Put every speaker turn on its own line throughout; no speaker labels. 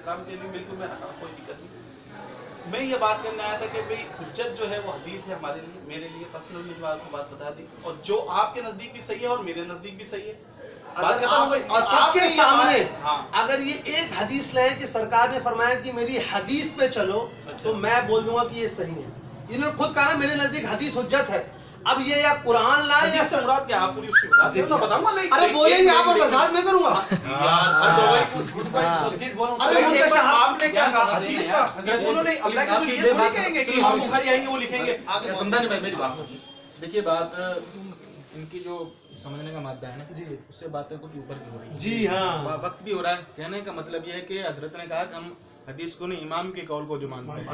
احترام کے لیے بالکل میں رکھا کوئی دقت نہیں۔ میں یہ بات کرنے آیا تھا کہ بھئی حجت جو ہے وہ حدیث ہے ہمارے لیے میرے لیے پرسنل میں آپ کو بات بتا دی۔ اور جو آپ کے نزدیک بھی صحیح ہے اور میرے نزدیک بھی صحیح ہے؟
اور سب کے سامنے
ہاں۔
اگر یہ ایک حدیث لیں کہ سرکار نے فرمایا کہ میری حدیث پہ چلو
اچھا۔
تو میں بول دوں گا کہ یہ صحیح ہے۔ انہوں نے خود کہا میرے نزدیک حدیث حجت ہے۔ اب یہ یا قرآن لائیں یا
مراد کیا آپ پوری اس کی بتا دیں میں بتاؤں گا نہیں
ارے بولیں گے آپ اور وضاحت میں کروں گا ارے صاحب
آپ نے کیا کہا حدیث کا انہوں نے اللہ کے رسول یہ تھوڑی کہیں گے کہ امام بخاری آئیں گے وہ لکھیں گے
کیا سمجھا نہیں میں میری بات سنیے دیکھیے بات ان کی جو سمجھنے کا مادہ ہے نا
جی
اس سے باتیں کچھ اوپر کی ہو رہی ہیں
جی ہاں
وقت بھی ہو رہا ہے کہنے کا مطلب یہ ہے کہ حضرت نے کہا کہ ہم حدیث کو نہیں امام کے قول کو جو مانتے ہیں۔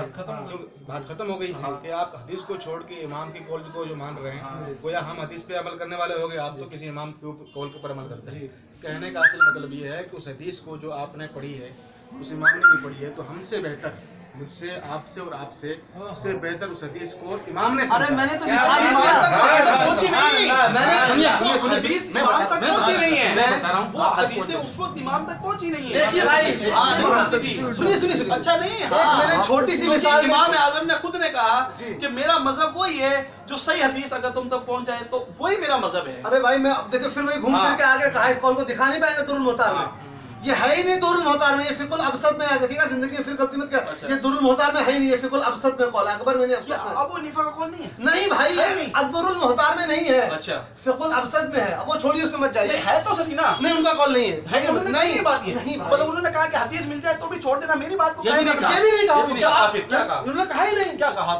بات ختم ہو
گئی۔ کہ آپ حدیث کو چھوڑ کے امام کے قول کو جو مان رہے ہیں گویا ہم حدیث پہ عمل کرنے والے ہو گئے آپ تو کسی امام قول کے اوپر عمل کرتے ہیں۔ کہنے کا اصل مطلب یہ ہے کہ اس حدیث کو جو آپ نے پڑھی ہے اس امام نے بھی پڑھی ہے تو ہم سے بہتر مجھ سے آپ سے اور آپ سے اس سے بہتر اس حدیث کو امام نے
ارے
سمجھا۔
میں نے تو دکھا
بات
دیا
ہے؟ پہنچی نہیں۔
میں نے-
سنیے، سنیے، سنیے،
حدیث
میں
امام
بتا-
تک پہنچی نہیں ہے۔
میں بتا رہا ہوں
وہ حدیثیں اس وقت امام تک پہنچی نہیں ہے۔
دیکھیے بھائی
ہاں،
ہاں،
تھی۔
سنیے سنیے۔ سنیے
اچھا نہیں ہے۔
میں نے چھوٹی سی مثال
امام اعظم نے خود نے کہا کہ میرا مذہب وہی ہے جو صحیح حدیث اگر تم تک پہنچ جائے تو وہی میرا مذہب ہے۔
ارے بھائی میں دیکھو پھر وہی گھوم پھر کے آگے کہا اس قول کو دکھا نہیں پائیں گے دور المحتار میں۔ یہ ہے ہی نہیں دور المحتار میں یہ فقہ الابسط میں ہے۔ دیکھیے گا زندگی میں پھر غلطی مت کیا یہ دور المحتار میں ہے ہی نہیں یہ فقہ الابسط میں قول اکبر میں نے ابسط میں۔
ابو حنیفہ کا قول نہیں ہے؟
نہیں بھائی؟ ادور المحتار میں نہیں ہے۔
اچھا۔
فقہ الابسط میں ہے۔ اب وہ چھوڑیے اس میں مت جائیے۔
ہے تو صحیح نا۔
نہیں ان کا قول نہیں ہے۔
نہیں بات کی
نہیں
مطلب
بھائی
انہوں نے کہا کہ حدیث مل جائے تو بھی چھوڑ دینا میری بات کو
یہ بھی
کہیں
نہیں
نہ
کہا۔
یہ بھی نہیں کہا۔ انہوں نے کہا؟ ہی نہیں۔
کیا کہا؟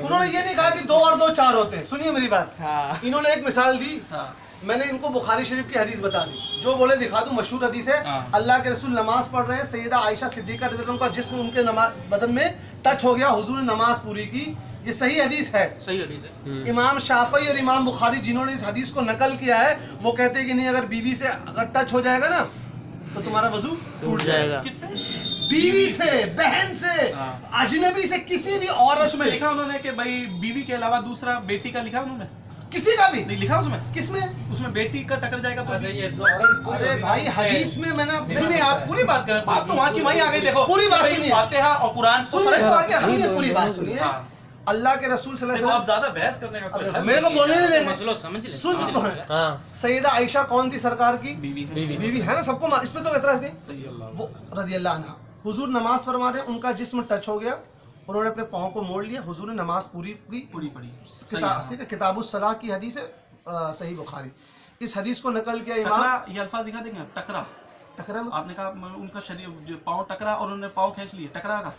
انہوں نے یہ نہیں کہا کہ دو اور دو چار ہوتے ہیں۔ سنیے میری بات۔ انہوں نے ایک مثال دی۔
ہاں۔
میں نے ان کو بخاری شریف کی حدیث بتا دی۔ جو بولے دکھا دوں مشہور حدیث ہے۔
ہاں۔
اللہ کے رسول نماز پڑھ رہے ہیں سیدہ عائشہ صدیقہ رضی اللہ عنہ کا جسم ان کے نماز بدن میں ٹچ ہو گیا حضور نے نماز پوری کی۔ یہ صحیح حدیث ہے۔
صحیح حدیث ہے۔
امام شافعی اور امام بخاری جنہوں نے اس حدیث کو نقل کیا ہے وہ کہتے ہیں کہ نہیں اگر بیوی سے اگر ٹچ ہو جائے گا نا تو تمہارا وضو ٹوٹ جائے گا۔
کس سے؟
بیوی سے بہن سے
ہاں۔
اجنبی سے کسی بھی عورت
میں لکھا انہوں نے کہ بھائی بیوی کے علاوہ دوسرا بیٹی کا لکھا انہوں نے؟
کسی کا بھی؟
نہیں لکھا اس میں؟
کس میں؟
اس میں بیٹی کا ٹکر جائے گا تو
ارے بھائی حدیث میں میں نے
نہیں آپ پوری بات کر بات تو وہاں کی وہیں آ گئی دیکھو۔
پوری بات سنیے۔
فاتحہ اور قرآن
سنیے پوری بات سنیے
ہاں۔
اللہ کے رسول صلی اللہ
آپ زیادہ بحث کرنے کا کوئی
علیہ وسلم میرے کو بولنے نہیں دیں
مسئلہ سمجھ لیں۔
سن
ہاں۔
سیدہ عائشہ کون تھی سرکار کی؟
بیوی۔
بیوی۔ ہے نا سب کو اس پہ تو اعتراض نہیں۔
صحیح اللہ۔
وہ رضی اللہ عنہ۔ حضور نماز فرما رہے ہیں ان کا جسم ٹچ ہو گیا۔ انہوں نے اپنے پاؤں کو موڑ لیا حضور نے نماز پوری کی۔
پوری پڑی
کتاب الصلاح کی حدیث ہے صحیح بخاری۔ اس حدیث کو نقل کیا امام
یہ الفاظ دکھا دیں گے ٹکرا۔
ٹکرا
آپ نے کہا ان کا شریر پاؤں ٹکرا اور انہوں نے پاؤں کھینچ لیے۔ ٹکرا کا۔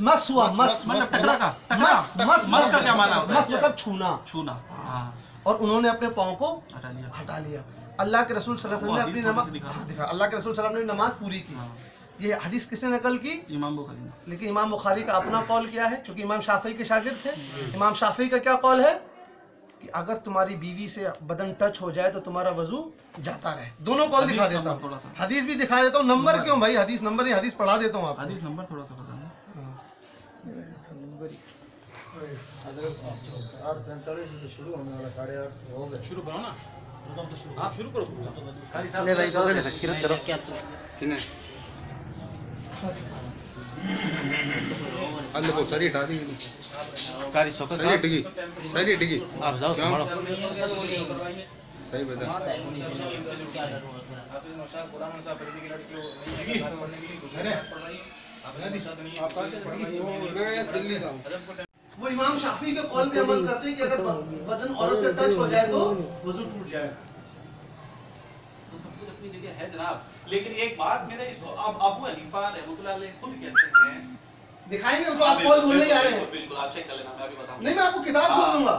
مس ہوا مس
مطلب ٹکرا کا۔
مس مس
مس کا کیا معنی ہوتا
مس
ہے
مطلب چھونا۔
چھونا۔ ہاں۔
اور انہوں نے اپنے پاؤں کو
ہٹا لیا۔
ہٹا لیا۔ اللہ کے رسول صلی اللہ علیہ وسلم نے اپنی نماز۔ ہاں، اللہ کے رسول صلی اللہ علیہ وسلم نے نماز پوری کی۔ یہ حدیث کس نے نقل کی؟
امام بخاری نے۔
لیکن امام بخاری کا اپنا قول کیا ہے چونکہ امام شافعی کے شاگرد تھے۔ امام شافعی کا کیا قول ہے؟ کہ اگر تمہاری بیوی سے بدن ٹچ ہو جائے تو تمہارا وضو جاتا رہے۔ دونوں قول
حدیث
دکھا دیتا ہوں۔
تھوڑا سا۔
حدیث بھی دکھا دیتا ہوں۔ نمبر کیوں بھائی؟ حدیث نمبر ہی حدیث پڑھا دیتا ہوں آپ
حدیث نمبر تھوڑا سا بتا دیں۔
شروع کرو نا۔ آپ شروع کرو۔
اللہ کو ساری ہٹا دی
کاری سوکر
ساری ڈگی ساری ڈگی
آپ جاؤ سنبھالو
صحیح بتا
وہ امام شافعی کے قول پہ عمل کرتے ہیں کہ اگر بدن عورت سے ٹچ ہو جائے تو وضو ٹوٹ جائے۔ گا
تو سب کچھ اپنی جگہ ہے جناب۔ لیکن ایک بات میرے اس کو اب ابو حنیفہ رحمۃ اللہ علیہ خود کہتے ہیں
دکھائیں گے جو آپ قول بولنے جا رہے ہیں۔
بالکل آپ چیک کر لینا میں ابھی بتاؤں۔
نہیں میں آپ کو کتاب کھول دوں گا۔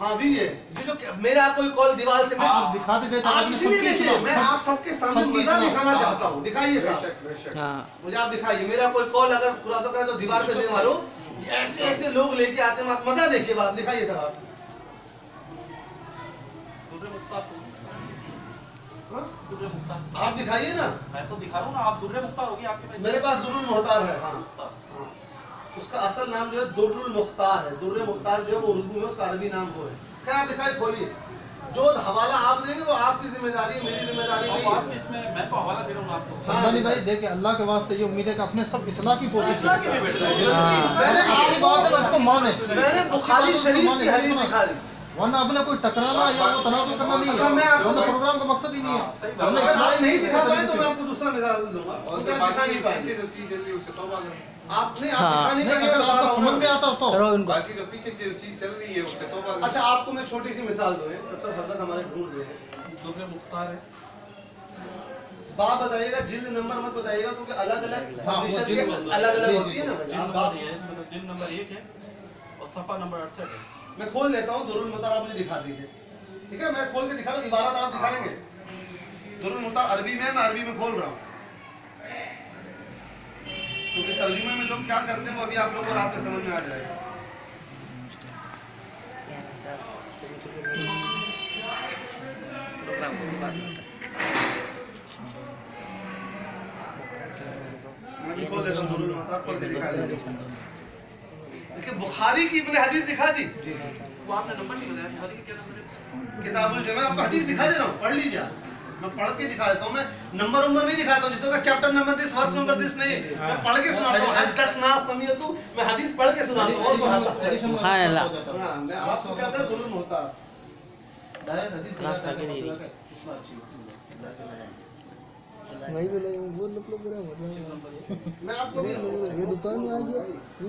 ہاں دیجیے یہ جو میرا کوئی کال دیوار سے میں
آپ
دکھاتے گئے آپ اسی لیے دیکھیے میں آپ سب کے سامنے مزہ دکھانا چاہتا ہوں۔ دکھائیے صاحب۔
ہاں۔
مجھے آپ دکھائیے میرا کوئی کال اگر خلاصہ کرے تو دیوار پہ دے مارو۔ ایسے ایسے لوگ لے کے آتے ہیں آپ مزہ دیکھیے بات۔ دکھائیے صاحب
در مختار تو
ہاں؟
در مختار
آپ دکھائیے نا۔
میں تو دکھا رہا ہوں نا آپ در مختار ہوگی آپ کے پاس
میرے پاس در المختار ہے ہاں۔, ہاں۔ اس کا اصل نام جو ہے در المختار ہے۔ در مختار جو ہے وہ اردو میں اس کا عربی نام وہ ہے۔ کیا آپ دکھائیے کھولیے۔ جو حوالہ آپ دیں گے وہ آپ کی ذمہ داری ہے میری ذمہ داری نہیں ہے۔ میں تو حوالہ دے رہا ہوں آپ کو۔ ہاں۔ سمدانی بھائی دیکھیں اللہ کے واسطے یہ امید ہے کہ اپنے سب اصلاح کی کوشش کی میں نے ہاں۔ آپ کی ہے
اس کو
مانے میں
نے بخاری شریف
کی حدیث دکھا دی۔ ورنہ اپنے کوئی
ٹکرانا یا
وہ
تنازع
کرنا
نہیں
ہے۔
اچھا، ورنہ پروگرام کا مقصد ہی
نہیں ہے۔ ہاں، ہم نے اسلام
نہیں دکھا پائے
تو میں آپ کو دوسرا مثال دوں گا۔ اور
دکھا نہیں پائے۔ چیز جلدی
اسے توبہ کریں آپ نے آپ ہاں، دکھا نہیں پائے آپ کو سمجھ میں آتا تو۔ باقی جو پیچھے چیز چل رہی ہے اچھا آپ کو میں چھوٹی سی مثال دوں۔ تب حضرت ہمارے
ڈھونڈ رہے ہیں۔ دو میں مختار ہے باپ بتائیے گا جلد
نمبر مت بتائیے گا کیونکہ الگ الگ ہاں،
الگ
الگ جی، جی، ہوتی ہے
نا۔ باپ جلد نمبر ایک ہے اور صفحہ نمبر اڑسٹھ ہے۔ میں
کھول لیتا ہوں دور المتار آپ مجھے دکھا دیجیے ٹھیک ہے؟ میں کھول کے دکھا رہا عبارت آپ دکھائیں گے۔ دور المتار عربی میں
میں عربی میں کھول رہا
ہوں۔ کیونکہ ترجمے میں
لوگ کیا کرتے ہیں وہ
ابھی
آپ لوگ کو رات
میں
سمجھ
میں آ جائے گا۔ میں بھی دیکھیں بخاری کی ابن
حدیث دکھا دی۔ جی۔ وہ آپ نے نمبر نہیں بتایا
کتاب الجمع آپ کو حدیث دکھا دی رہا ہوں پڑھ لیجیے میں پڑھ کے دکھا
دیتا ہوں میں نمبر نمبر نہیں دکھا دیتا ہوں جس طرح چپٹر نمبر دیس ورس نمبر دیس نہیں میں ہاں۔ پڑھ کے سنا سناتا ہوں حدثنا سمیتو
میں حدیث پڑھ کے
سناتا ہوں اور پڑھاتا ہوں۔ سبحان اللہ۔ ہاں،
میں آپ کو کہتا ہے
ظلم ہوتا۔ ڈائریکٹ حدیث راستہ کے نہیں؟ اس میں اچھی میں بولا یہ دکان لپ لپ رہا ہوں میں آگیا یہ دکان میں آ گیا یہ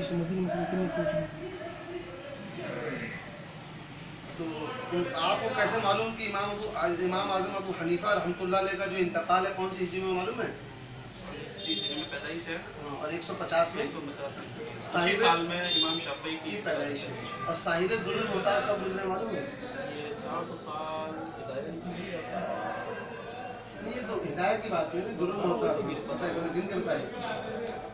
بیس مدین مسلم پہنچی
تو آپ کو کیسے معلوم کہ امام ابو ابو حنیفہ رحمت اللہ علیہ کا جو انتقال ہے کون سی ہجری میں معلوم
ہے؟ پیدائش ہے۔ ہاں، اور ایک سو پچاس
میں؟ ایک سو پچاس میں۔ سال میں امام شافعی کی پیدائش ہے۔ اور
دل
کب
گزرے معلوم ہے؟ یہ چار سو سال ہدایت یہ تو ہدایت کی بات ہے دل محتار پتہ ہے دن کے بتائیے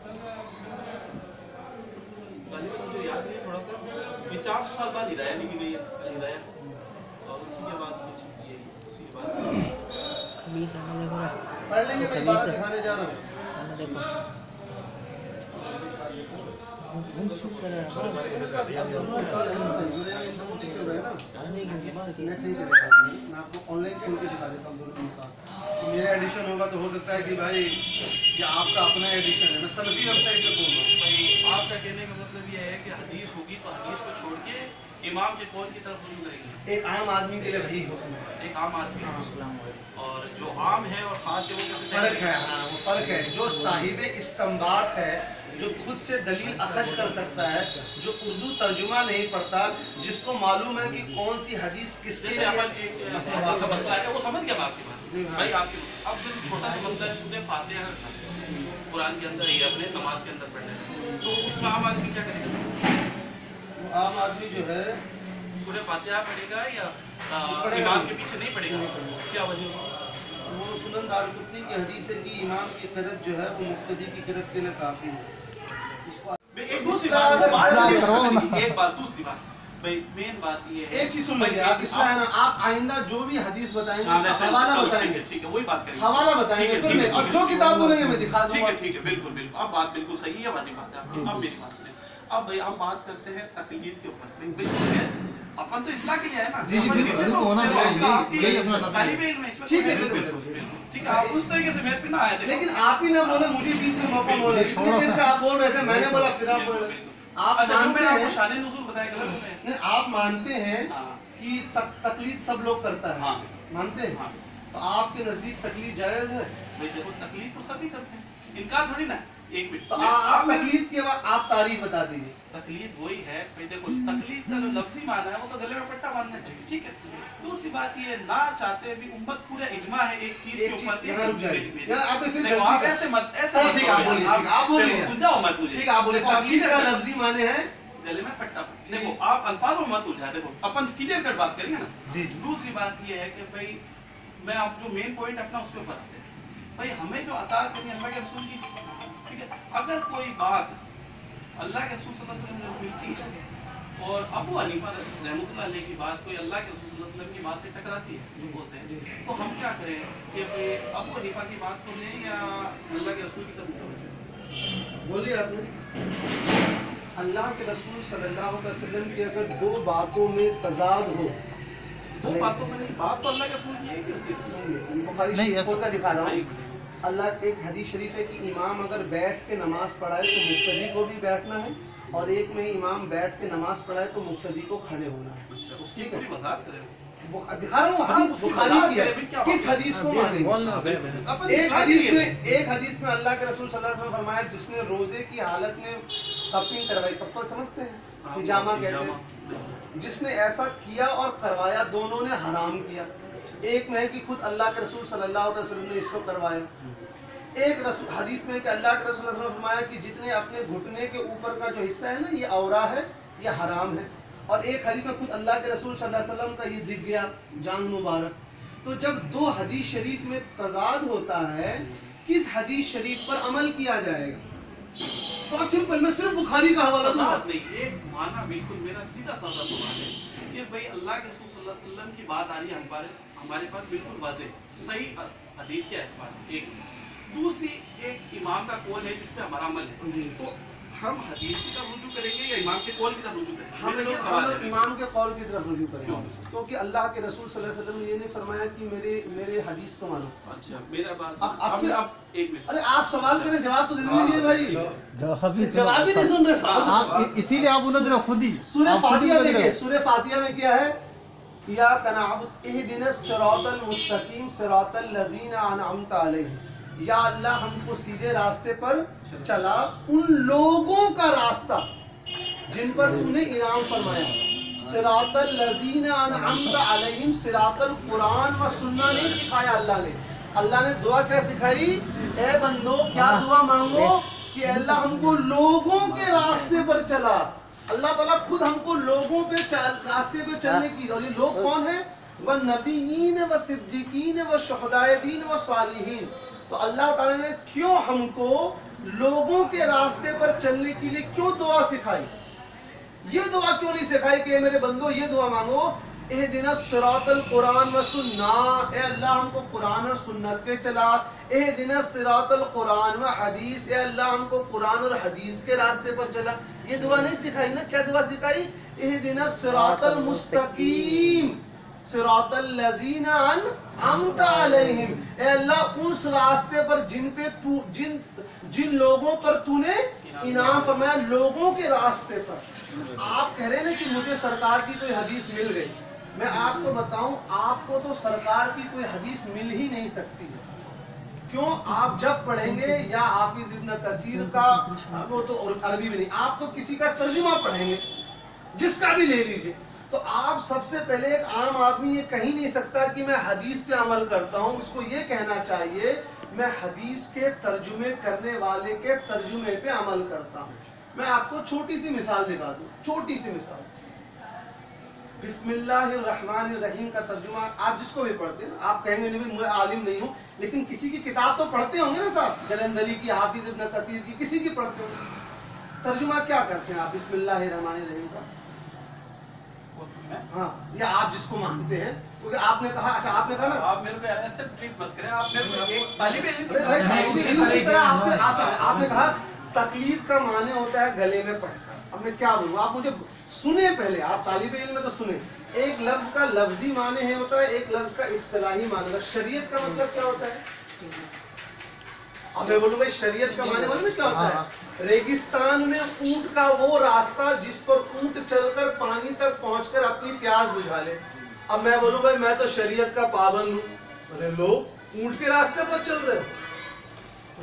آپ کو آن لائن کھیل کے دکھا دیتا ہوں
دونوں
کا
میرا ایڈیشن ہوگا تو ہو سکتا ہے کہ بھائی یہ آپ کا
اپنا ایڈیشن
ہے۔ میں سلفی ویب سائٹ پہ بول رہا ہوں آپ کا کہنے کا مطلب یہ ہے کہ حدیث ہوگی تو حدیث کو چھوڑ کے امام کے
قول کی طرف رجوع کریں
گے۔ ایک عام آدمی کے
لیے
وہی
حکم
ہے۔ ایک عام آدمی۔ ہاں، السلام علیکم۔
اور جو عام ہے اور خاص ہے وہ فرق ہے ہاں وہ فرق ہے۔ جو صاحب استمباد ہے جو خود سے
دلیل اخذ کر
سکتا
ہے
جو
اردو
ترجمہ
نہیں
پڑھتا
جس کو معلوم ہے کہ کون سی حدیث کس کے لیے
مسئلہ ہے۔ وہ سمجھ گیا آپ کی بات۔ بھائی آپ اب جیسے چھوٹا سا
مسئلہ
ہے
سورہ
فاتحہ
قرآن کے
اندر
ہی اپنے نماز کے اندر پڑھنا
ہے تو
اس میں
عام
آدمی کیا
کرے گا؟
عام
آدمی
جو
ہے سورہ فاتحہ پڑھے
گا
یا
امام کے پیچھے نہیں پڑھے گا؟ کیا وجہ اس کی؟ وہ سنن دارقطنی کی حدیث ہے کہ امام کی قرت جو ہے وہ مقتدی کی قرت کے لیے کافی ہے۔ ایک بات دوسری بات۔ ایک چیز سن
لیجیے آپ
اس
میں
ہے نا
آپ آئندہ
جو
بھی
حدیث
بتائیں
گے
ہاں، اس کا
حوالہ بتائیں گے۔ ٹھیک
ہے وہی
بات
کریں
حوالہ
بتائیں
گے پھر اور جو کتاب بولیں گے میں دکھا دوں ٹھیک
ہے ٹھیک ہے بالکل بالکل۔ اب بات بالکل صحیح ہے
واضح
بات
ہے۔
آپ
اب
میری بات سنیں۔ اب بھائی ہم بات کرتے ہیں تقلید
کے
اوپر۔
بالکل
اپن
تو اصلاح
کے
لیے ہے
نا۔
جی جی بالکل ہونا چاہیے۔ یہی
اپنا طالب علم ہے
میں
ٹھیک ہے اس طریقے سے میرے پہ
نہ
آئے لیکن
آپ
ہی نہ بولے مجھے تین دن
موقع بولے سے آپ بول رہے تھے میں نے بولا پھر آپ بول
رہے
اچھا،
آپ مانتے
ہیں
ہاں۔ کہ تقلید سب لوگ کرتا ہے۔
ہاں۔ مانتے ہیں؟ ہاں۔ تو آپ کے نزدیک تقلید جائز ہے؟ تقلید تو سب ہی کرتے ہیں۔ انکار تھوڑی نا ایک منٹ۔ آپ تقلید کے بعد آپ تعریف بتا دیجیے تکلیف وہی
ہے
بھئی
دیکھو
تکلیف
کا جو لفظی
معنی ہے
وہ تو گلے
میں
پٹا
باندھنا
چاہیے
ٹھیک ہے؟ دوسری
بات
یہ
نہ چاہتے بھی
امت
پورا اجماع ہے ایک چیز
کے اوپر یہاں رک
جائے یار آپ نے
پھر
جواب ایسے
مت
ایسے ہاں، ٹھیک
آپ بولیے آپ بولیے۔ جاؤ مت بولیے۔ ٹھیک آپ بولے تکلیف کا لفظی معنی ہے۔ گلے
میں پٹا
دیکھو آپ الفاظ میں مت الجھا دیکھو اپن کلیئر کر بات کریں گے نا؟ جی، جی۔ دوسری بات یہ ہے کہ بھئی میں آپ جو مین پوائنٹ اپنا اس کے اوپر آتے ہیں۔ بھائی ہمیں جو عطا کرنی اللہ کے رسول کی ٹھیک ہے؟ اگر کوئی بات اللہ کے رسول صلی اللہ علیہ وسلم نے مفتی ہے اور ابو حنیفہ رحمۃ اللہ علیہ کی بات کوئی اللہ کے رسول صلی اللہ علیہ وسلم کی بات سے ٹکراتی ہے بولتے ہیں۔ تو
ہم کیا کریں کہ ابو حنیفہ کی بات کو لیں یا اللہ کے رسول کی
طرف توجہ بولیے آپ نے۔ اللہ کے رسول صلی اللہ علیہ وسلم کی اگر
دو
باتوں
میں
تضاد
ہو دو باتوں میں نہیں بات تو اللہ کے رسول کی ایک ہوتی ہے۔ نہیں بخاری شریف کا دکھا رہا ہوں۔ اللہ ایک حدیث شریف ہے کہ امام اگر بیٹھ کے نماز پڑھائے تو مقتدی کو بھی
بیٹھنا ہے
اور ایک
میں امام بیٹھ
کے نماز پڑھائے تو
مقتدی
کو
کھڑے
ہونا
ہے۔
اس کی
دکھا رہا ہوں
حدیث
بخاری کی
ہے۔ کس حدیث
کو
مانیں؟
ایک
حدیث
میں
ایک
حدیث
میں اللہ کے رسول صلی اللہ علیہ وسلم فرمایا جس نے روزے کی حالت میں تپنگ کروائی پپا سمجھتے ہیں؟
پیجامہ۔
کہتے ہیں۔
جس
نے ایسا کیا اور کروایا دونوں نے حرام کیا۔ ایک میں ہے کہ خود اللہ کے رسول صلی اللہ علیہ وسلم نے اس کو کروایا۔ ایک حدیث میں ہے کہ اللہ کے رسول صلی اللہ علیہ وسلم نے فرمایا کہ جتنے اپنے گھٹنے کے اوپر کا جو حصہ ہے نا، یہ اورا ہے، یہ حرام ہے۔ اور ایک حدیث میں خود اللہ کے رسول صلی اللہ علیہ وسلم کا یہ دکھ گیا، جان مبارک۔ تو جب دو حدیث شریف میں تضاد ہوتا ہے، کس حدیث شریف پر عمل کیا جائے گا؟ تو سمپل، میں صرف
بخاری کا حوالہ نہیں ایک معنی بالکل میرا سیدھا سادہ سوال ہے۔ کہ بھئی اللہ کے رسول صلی اللہ علیہ وسلم کی بات آ رہی ہے ہمارے پاس بالکل واضح صحیح حدیث کے اعتبار سے۔ ایک دوسری ایک امام کا قول ہے جس پہ ہمارا
عمل
ہے۔ جی۔ تو ہم حدیث کی طرف رجوع کریں گے یا امام کے قول کی
طرف
رجوع کریں
گے؟
ہم
امام
کے
قول کی طرف رجوع کریں گے۔ کیونکہ
اللہ
کے رسول صلی اللہ علیہ وسلم نے یہ نہیں فرمایا کہ میرے میرے حدیث کو مانو۔ اچھا میرا
بات آپ ارے
آپ سوال
کریں
جواب
تو دینے دیجیے
بھائی۔ جواب ہی نہیں سن رہے اسی لیے آپ
انہوں نے
خود ہی سورہ فاتحہ دیکھیں۔ سورہ
فاتحہ میں کیا ہے؟ یا تنعبد اہدنا
الصراط
المستقیم صراط الذین
انعمت
علیہم یا
اللہ
ہم
کو سیدھے راستے پر چلا ان لوگوں کا راستہ جن پر تُو نے انعام فرمایا۔ صراط الذین انعمت علیہم سراط القرآن و سنہ نے سکھایا اللہ نے۔ اللہ نے دعا کیا سکھائی؟ اے بندو کیا ہاں۔ دعا مانگو کہ اللہ ہم کو لوگوں کے راستے پر چلا۔ اللہ تعالیٰ خود ہم کو لوگوں پہ راستے پر چلنے کی۔ اور یہ لوگ کون ہیں؟ وہ نبیین و صدیقین تو اللہ تعالیٰ نے کیوں ہم کو لوگوں کے راستے پر چلنے کے لیے کیوں دعا سکھائی؟ یہ دعا کیوں نہیں سکھائی کہ میرے بندوں یہ دعا مانگو، اے دن سراط القرآن و سننا، اے اللہ ہم کو قرآن اور سنت کے چلا اے دن سراط القرآن و حدیث، اے اللہ ہم کو قرآن اور حدیث کے راستے پر چلا یہ دعا نہیں سکھائی نا؟ کیا دعا سکھائی؟ اے دن سراط المستقیم۔ سراط اللذین عن عمت علیہم۔ اے اللہ، اس راستے پر جن پہ تو، جن جن لوگوں پر تو نے انعام فرمایا، لوگوں کے راستے پر۔ آپ کہہ رہے ہیں کہ مجھے سرکار کی کوئی حدیث مل گئی۔ میں آپ کو بتاؤں، آپ کو تو سرکار کی کوئی حدیث مل ہی نہیں سکتی۔ ہے کیوں؟ آپ جب پڑھیں گے یا حافظ ابن کثیر کا، وہ تو عربی میں نہیں، آپ تو کسی کا ترجمہ پڑھیں گے۔ جس کا بھی لے لیجیے۔ تو آپ سب سے پہلے ایک عام آدمی یہ کہیں نہیں سکتا کہ میں حدیث پہ عمل کرتا ہوں۔ اس کو یہ کہنا چاہیے، میں حدیث کے ترجمے کرنے والے کے ترجمے پہ عمل کرتا ہوں۔ میں آپ کو چھوٹی سی مثال دکھا دوں۔ چھوٹی سی مثال۔ بسم اللہ الرحمن الرحیم کا ترجمہ آپ جس کو بھی پڑھتے ہیں، آپ کہیں گے نہیں میں عالم نہیں ہوں، لیکن کسی کی کتاب تو پڑھتے ہوں گے نا صاحب۔ جلندری کی، حافظ ابن کثیر کی، کسی کی پڑھتے ہوں گے۔ ترجمہ کیا کرتے ہیں آپ؟ بسم اللہ الرحمن الرحیم
کا۔
ہاں یا آپ جس کو مانتے ہیں کیونکہ آپ نے کہا اچھا آپ
نے کہا نا آپ میرے کو ایسے ٹریٹ مت کریں آپ میرے کو ایک طالب
علم آپ
آپ
نے کہا تقلید کا معنی ہوتا ہے گلے میں پٹکا اب میں کیا بولوں آپ مجھے سنیں پہلے آپ طالب علم میں تو سنیں۔ ایک لفظ کا لفظی معنی ہے ہوتا ہے ایک لفظ کا اصطلاحی معنی۔ ہوتا ہے شریعت کا مطلب کیا ہوتا ہے؟ اب میں بولوں بھائی شریعت کا معنی بولوں میں کیا ہوتا ہے؟ ہاں، ہاں۔ ریگستان میں اونٹ کا وہ راستہ جس پر اونٹ چل کر پانی تک پہنچ کر اپنی پیاس بجھا لے۔ اب میں بولوں بھائی میں تو شریعت کا پابند ہوں۔ بھلے لوگ اونٹ کے راستے پر چل رہے ہو۔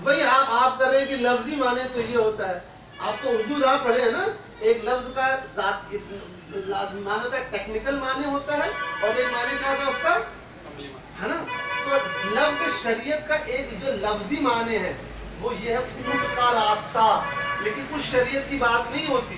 وہی آپ آپ کر رہے ہیں کہ لفظی معنی تو یہ ہوتا ہے۔ آپ تو اردو دا پڑھے ہیں نا؟ ایک لفظ کا ذات معنی ہے ٹیکنیکل معنی ہوتا ہے اور ایک معنی کیا ہوتا ہے اس کا؟ ہے نا؟ تو لفظ شریعت کا ایک جو لفظی معنی ہے وہ یہ ہے خود کا راستہ، لیکن کچھ شریعت کی بات نہیں ہوتی۔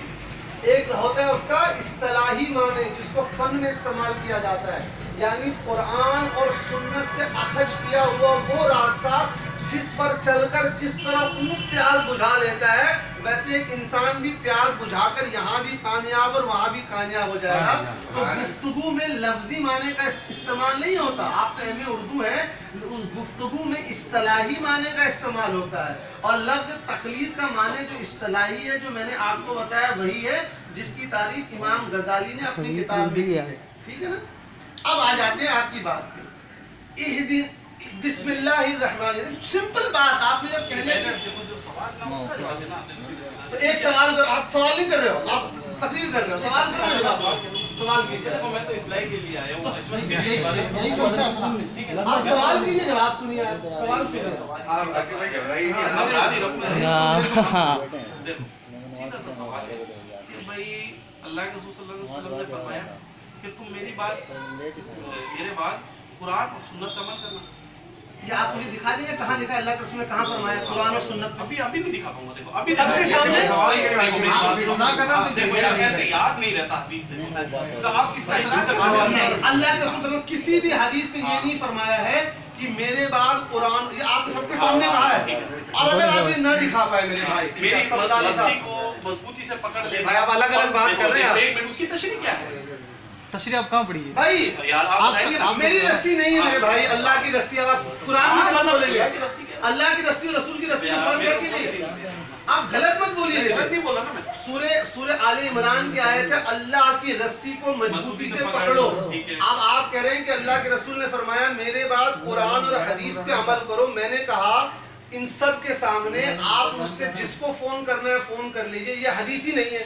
ایک ہوتا ہے اس کا اصطلاحی معنی، جس کو فن میں استعمال کیا جاتا ہے۔ یعنی قرآن اور سنت سے اخج کیا ہوا وہ راستہ جس پر چل کر جس طرح اونٹ پیاز بجھا لیتا ہے ویسے ایک انسان بھی پیاز بجھا کر یہاں بھی کامیاب اور وہاں بھی کامیاب ہو جائے گا تو گفتگو میں لفظی معنی کا اس- استعمال نہیں ہوتا۔ آپ تو ایم اردو ہے اس گفتگو میں اصطلاحی معنی کا استعمال ہوتا ہے۔ اور لفظ تقلید کا معنی جو اصطلاحی ہے جو میں نے آپ کو بتایا وہی ہے جس کی تعریف امام غزالی نے اپنی کتاب میں کی ہے۔ ٹھیک ہے نا؟ اب آ جاتے ہیں آپ کی بات پہ۔ بسم اللہ الرحمن الرحیم۔ سمپل بات آپ نے جب
سوال سیدھے سیدھے۔
تو ایک سوال کر آپ سوال نہیں کر رہے ہو آپ تقریر کر رہے ہو سوال میں جواب دوں۔ سوال کیجیے
دیکھو میں تو اصلاحی کے لیے آیا ہوں بات
آپ سوال کیجیے جواب سنیے آپ۔ سوال سنیے۔
آپ ایسے میں کر رہا ہی نہیں
ہم یاد ہی رکھنا ہے
ہاں۔
دیکھو سیدھا سا سوال ہے کہ بھائی اللہ کے رسول صلی اللہ علیہ وسلم نے فرمایا کہ تم میری بات میرے بعد قرآن اور سنت عمل کرنا۔
یہ آپ مجھے دکھا دیں گے کہاں لکھا ہے؟ اللہ کے رسول نے کہاں فرمایا؟ قرآن اور سنت
ابھی ابھی نہیں دکھا پاؤں گا دیکھو ابھی
سب کے سامنے؟
ایسے یاد نہیں رہتا حدیث دیکھو۔ تو آپ کس
اللہ کے رسول کسی بھی حدیث میں یہ نہیں فرمایا ہے کہ میرے بعد قرآن یہ آپ سب کے سامنے کہا ہے۔ اور اگر آپ یہ نہ دکھا پائے میرے بھائی
میری
وسلم
کو مضبوطی سے پکڑ لے۔
بھائی آپ الگ الگ بات کر رہے ہیں۔ آپ۔
ایک منٹ اس کی تشریح کیا ہے؟
تشریح آپ کہاں پڑھی ہے؟
بھائی
یار آپ
آپ-
بتائیں گے نا
آپ-
میری رسی نہیں ہے میرے بھائی اللہ کی رسی آپ قرآن میں غلط
مطلب
بولیں گے
اللہ کی رسی کیا ہے؟
اللہ کی رسی اور رسول کی رسی میں فرق ہے کہ نہیں؟ آپ غلط مت بولیے
غلط نہیں بولا نا میں۔
سورہ سورہ آل عمران کی آیت ہے اللہ کی رسی کو مضبوطی سے پکڑو۔ اب آپ کہہ رہے ہیں کہ اللہ کے رسول نے فرمایا میرے بعد قرآن اور حدیث پہ عمل کرو۔ میں نے کہا ان سب کے سامنے آپ مجھ سے جس کو فون کرنا ہے فون کر لیجیے یہ حدیث ہی نہیں ہے۔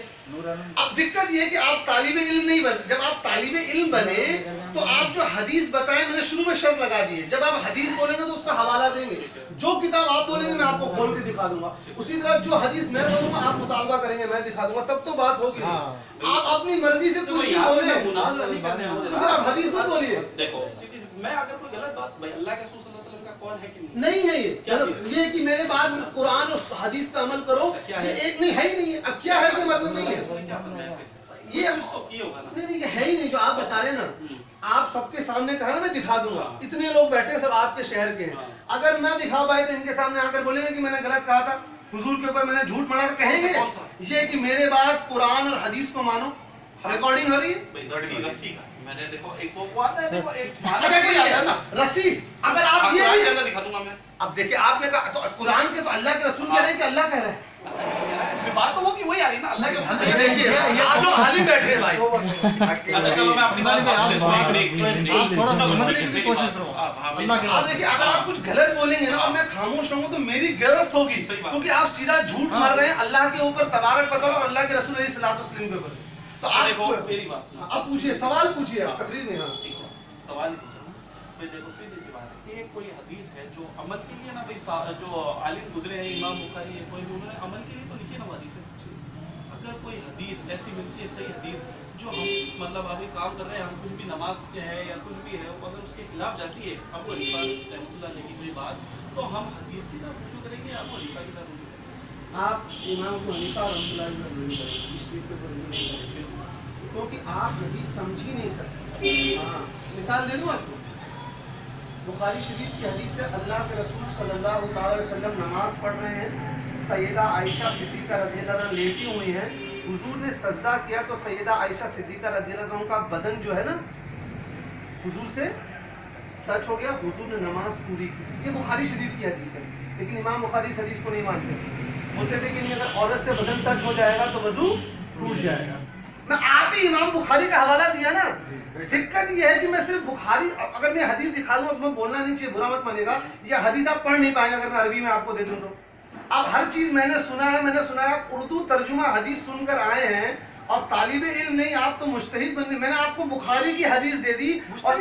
اب دقت یہ ہے کہ آپ طالب علم نہیں بن جب آپ طالب علم بنے تو آپ جو حدیث بتائیں میں نے شروع میں شرط لگا دی ہے۔ جب آپ حدیث بولیں گے تو اس کا حوالہ دیں گے۔ جو کتاب آپ بولیں گے میں آپ کو کھول کے دکھا دوں گا۔ اسی طرح جو حدیث میں بولوں گا آپ مطالبہ کریں گے میں دکھا دوں گا۔ تب تو بات ہوگی۔ آپ اپنی مرضی سے کچھ بولیں۔
میں نہیں ہوں
تو پھر آپ حدیث مت بولیے۔
میں اگر کوئی غلط بات بھائی اللہ کے رسول صلی اللہ علیہ وسلم کا قول ہے کہ نہیں؟
نہیں ہے یہ۔ کہ میرے بعد قرآن اور حدیث پہ عمل کرو
کیا
یہ؟ ایک نہیں ہے ہی نہیں۔ ہے اب کیا ہے؟ کہ مطلب نہیں ہے؟ یہ نہیں ہے ہی نہیں۔ جو آپ بتا رہے ہیں نا آپ سب کے سامنے کہا نا میں دکھا دوں گا۔
ہاں۔
اتنے لوگ بیٹھے سب آپ کے شہر کے۔ ہیں
ہاں۔
اگر نہ دکھا پائے تو ان کے سامنے آ کر بولیں گے کہ میں نے غلط کہا تھا۔ حضور کے اوپر میں نے جھوٹ تو کہیں گے؟ یہ کہ میرے بعد قرآن اور حدیث کو مانو۔ ریکارڈنگ ہو رہی ہے؟
بھائی رسی رسی کا میں نے دیکھو ایک وہ وہ آتا ہے دیکھو ایک مانا
ٹھیک
کوئی آتا ہے
ہے
نا
رسی اگر آپ
آپ
یہ
قرآن کے
بھی
اندر دکھا دوں گا میں
اب دیکھیں آپ نے کہا تو قرآن کے تو اللہ کے رسول کہہ رہے ہیں کہ اللہ کہہ رہے ہیں
بات تو وہ کہ وہی آ رہی ہے نا اللہ کے رسول
یہ دیکھیے آپ لوگ عالم بیٹھے ہیں بھائی
چلو میں اپنی بات
تھوڑا سمجھنے کی کوشش اللہ کے
آپ دیکھیے اگر آپ کچھ غلط بولیں گے نا اور میں خاموش رہوں گا تو میری گرفت ہوگی۔ کیونکہ آپ سیدھا جھوٹ مار رہے ہیں اللہ کے اوپر تبارک پتہ اور اللہ کے رسول علیہ الصلوۃ والسلام کے اوپر تو آپ پوچھیے سوال پوچھیے آپ تقریر میں ہاں
ہے، سوال بھائی دیکھو سیدھی سی بات ہے ایک کوئی حدیث ہے جو عمل کے لیے نا بھائی جو عالم گزرے ہیں امام بخاری ہے کوئی انہوں نے عمل کے لیے تو لکھی ہے نا وہ حدیث اگر کوئی حدیث ایسی ملتی ہے صحیح حدیث جو ہم مطلب ابھی کام کر رہے ہیں ہم کچھ بھی نماز کے ہے یا کچھ بھی ہے اگر اس کے خلاف جاتی ہے ابو حنیفہ رحمۃ اللہ علیہ کی کوئی بات تو ہم حدیث کی طرف رجوع کریں گے ابو حنیفہ کی طرف رجوع کریں گے
آپ امام کو حنیفہ رحمۃ اللہ علیہ نہیں کریں اس چیز کے نہیں کریں کیونکہ آپ حدیث سمجھ ہی نہیں سکتے۔ ہاں مثال دے دوں آپ کو۔ بخاری شریف کی حدیث ہے، اللہ کے رسول صلی اللہ تعالی علیہ وسلم نماز پڑھ رہے ہیں، سیدہ عائشہ صدیقہ رضی اللہ عنہ لیٹی ہوئی ہیں۔ حضور نے سجدہ کیا تو سیدہ عائشہ صدیقہ رضی اللہ عنہ کا بدن جو ہے نا، حضور سے ٹچ ہو گیا، حضور نے نماز پوری کی۔ یہ بخاری شریف کی حدیث ہے، لیکن امام بخاری اس حدیث کو نہیں مانتے۔ بولتے تھے کہ نہیں، اگر عورت سے بدن ٹچ ہو جائے گا تو وضو ٹوٹ جائے گا۔ میں آپ ہی امام بخاری کا حوالہ دیا نا۔ دقت یہ ہے کہ میں صرف بخاری، اگر میں حدیث دکھا دوں، اب میں بولنا نہیں چاہیے، برا مت مانے گا۔ یہ حدیث آپ پڑھ نہیں پائیں گے، اگر میں عربی میں آپ کو دے دوں تو۔ اب ہر چیز میں نے سنا ہے، میں نے سنا ہے اردو ترجمہ حدیث سن کر آئے ہیں۔ اور طالب علم نہیں آپ تو مشتہد بن گئے۔ میں نے آپ کو بخاری کی حدیث دے دی اور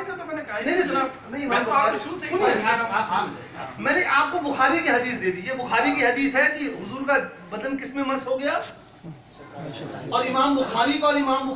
میں نے آپ کو بخاری کی حدیث دے دی۔ یہ بخاری کی حدیث ہے کہ حضور کا بدن کس میں مس ہو گیا؟ اور امام بخاری کا اور امام بخاری